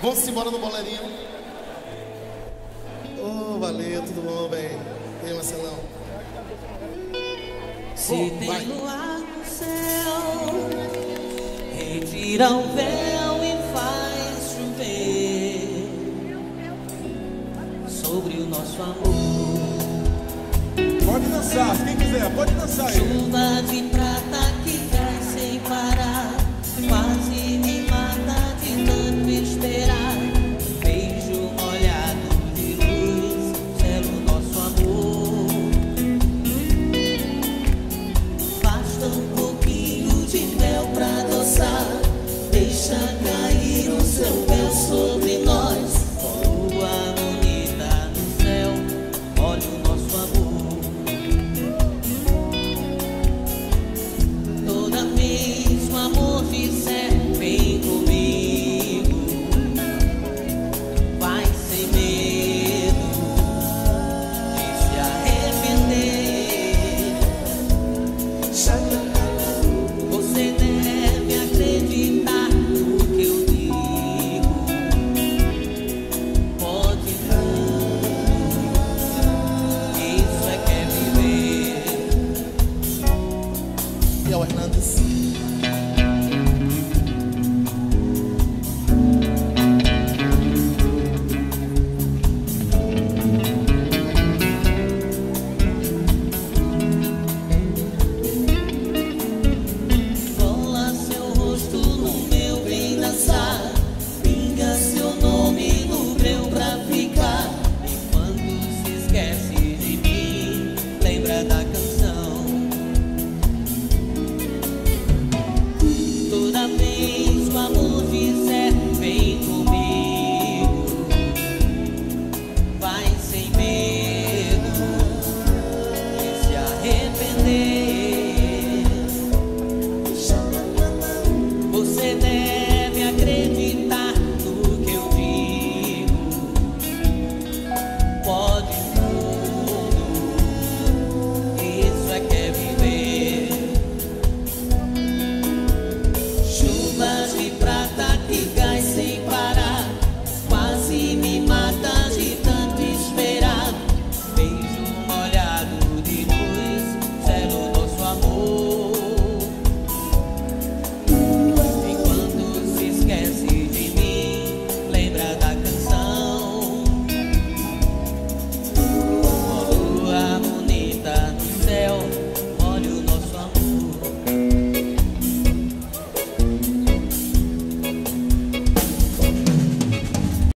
Vamos embora no bolerinho. Oh, valeu, tudo bom, bem? E aí, Marcelão? Se oh, tem vai. luar no céu, retira o véu e faz chover sobre o nosso amor. Pode dançar, quem quiser, pode dançar aí. Chuva de Fiel Hernandes.